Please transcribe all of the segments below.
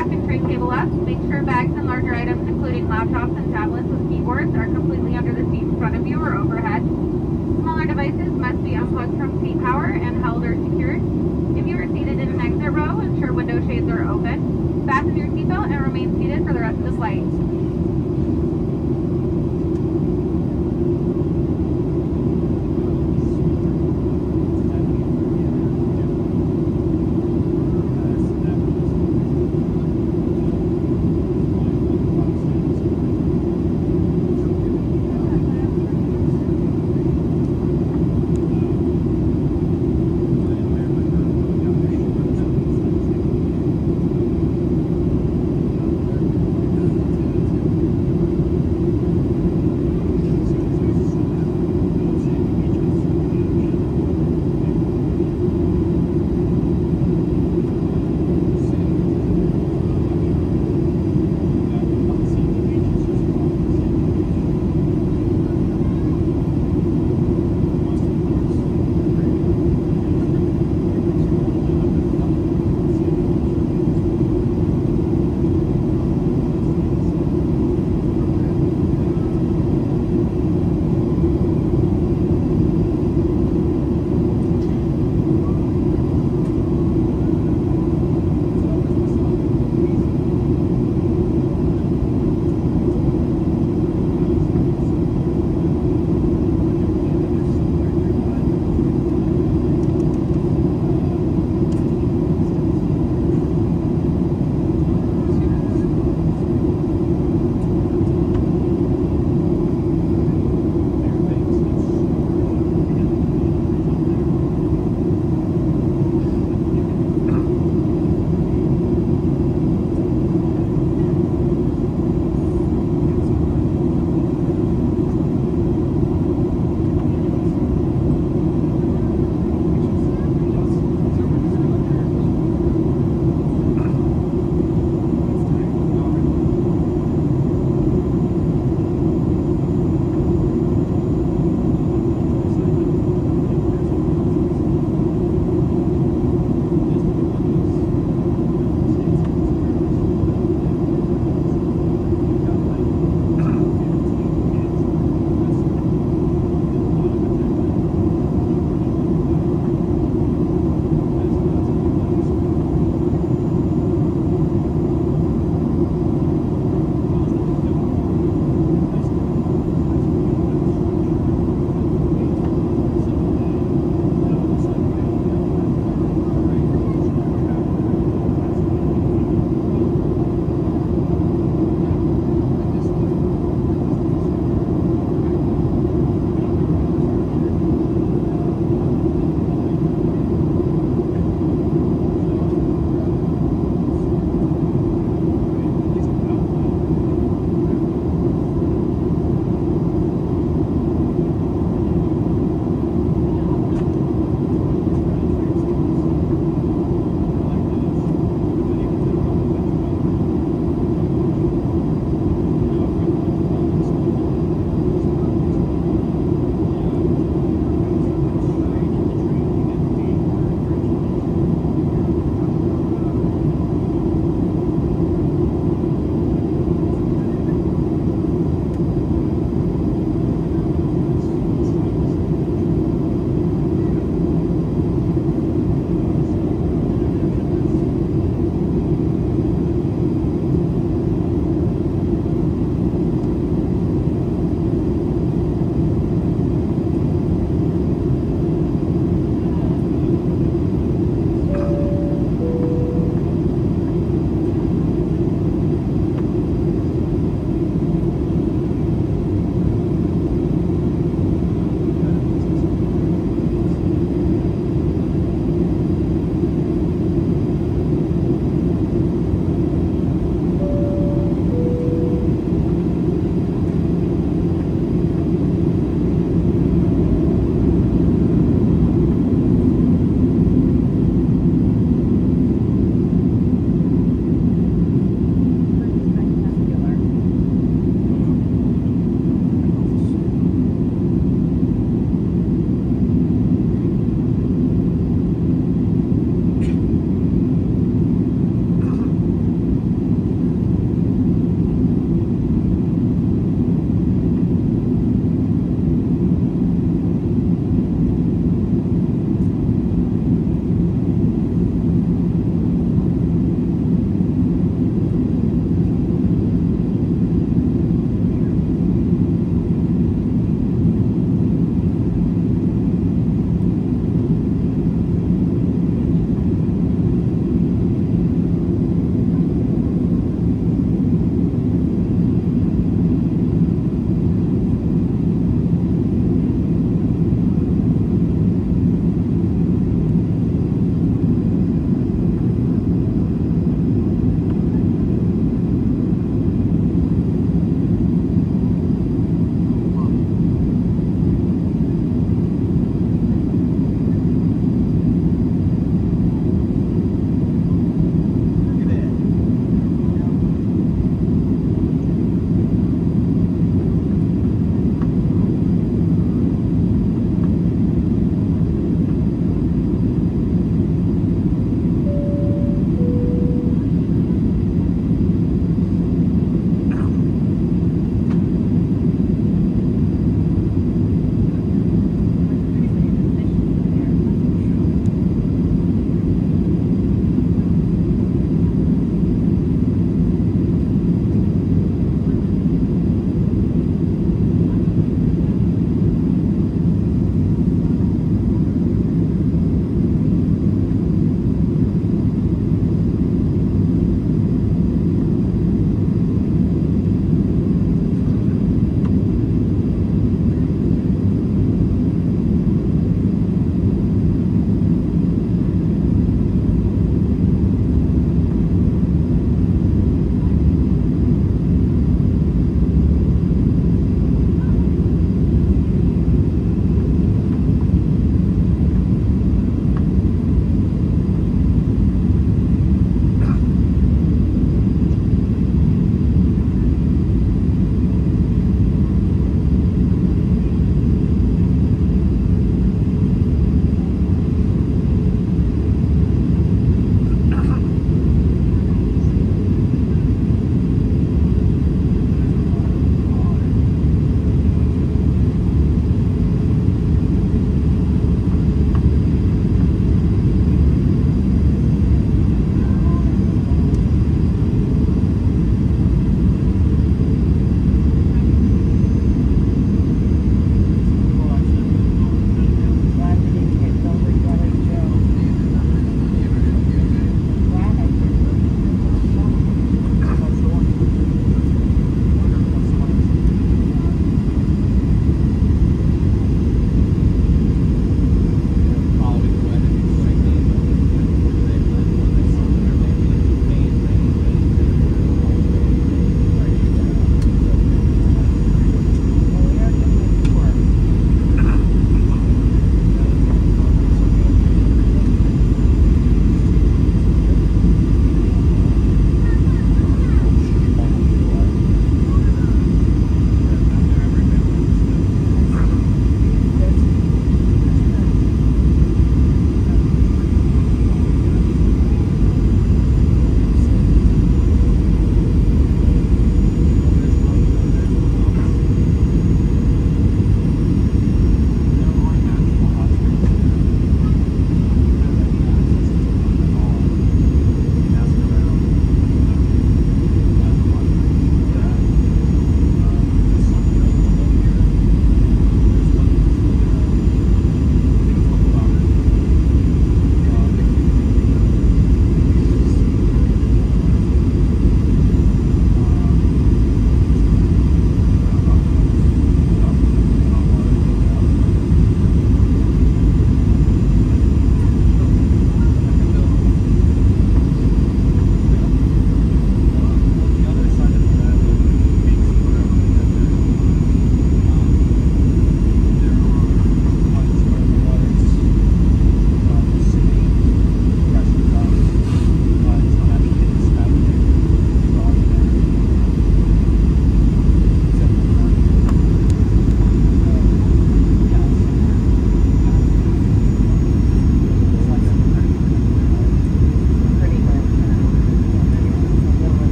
Back and tray table up. Make sure bags and larger items, including laptops and tablets with keyboards, are completely under the seat in front of you or overhead. Smaller devices must be unplugged from seat power and held or secured. If you are seated in an exit row, ensure window shades are open. Fasten your seatbelt and remain seated for the rest of the flight.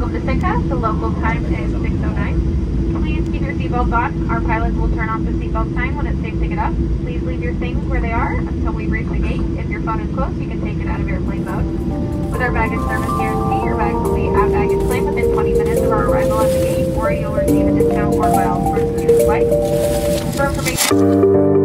Welcome to Sitka. The local time is 6.09. Please keep your seatbelts on. Our pilots will turn off the seatbelt sign when it's safe to get up. Please leave your things where they are until we reach the gate. If your phone is close, you can take it out of airplane mode. With our baggage service guarantee, your bags will be at baggage claim within 20 minutes of our arrival at the gate, or you'll receive a discount for miles towards the flight. For information...